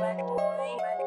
Mac boy.